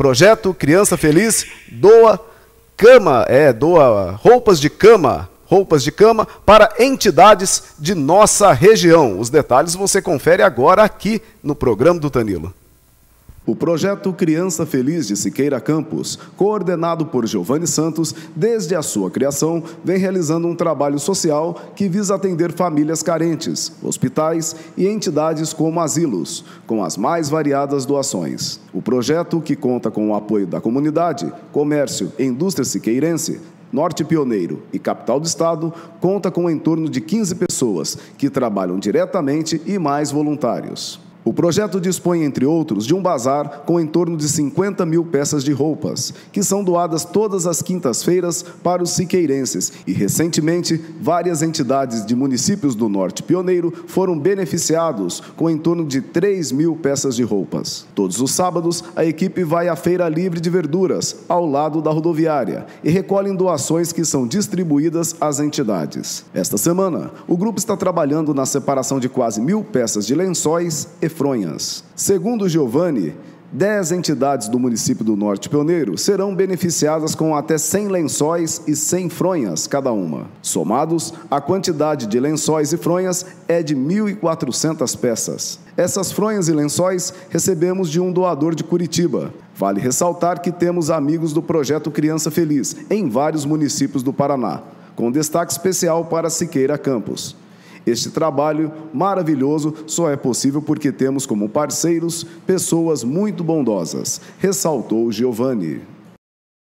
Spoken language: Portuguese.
Projeto Criança Feliz doa cama, é, doa roupas de cama, roupas de cama para entidades de nossa região. Os detalhes você confere agora aqui no programa do Tanilo. O projeto Criança Feliz de Siqueira Campos, coordenado por Giovanni Santos, desde a sua criação, vem realizando um trabalho social que visa atender famílias carentes, hospitais e entidades como asilos, com as mais variadas doações. O projeto, que conta com o apoio da comunidade, comércio e indústria siqueirense, Norte Pioneiro e Capital do Estado, conta com em torno de 15 pessoas que trabalham diretamente e mais voluntários. O projeto dispõe, entre outros, de um bazar com em torno de 50 mil peças de roupas, que são doadas todas as quintas-feiras para os siqueirenses. E, recentemente, várias entidades de municípios do Norte Pioneiro foram beneficiados com em torno de 3 mil peças de roupas. Todos os sábados, a equipe vai à Feira Livre de Verduras, ao lado da rodoviária, e recolhem doações que são distribuídas às entidades. Esta semana, o grupo está trabalhando na separação de quase mil peças de lençóis e fronhas. Segundo Giovanni, 10 entidades do município do Norte Pioneiro serão beneficiadas com até 100 lençóis e 100 fronhas cada uma. Somados, a quantidade de lençóis e fronhas é de 1.400 peças. Essas fronhas e lençóis recebemos de um doador de Curitiba. Vale ressaltar que temos amigos do projeto Criança Feliz em vários municípios do Paraná, com destaque especial para Siqueira Campos. Este trabalho maravilhoso só é possível porque temos como parceiros pessoas muito bondosas, ressaltou Giovanni.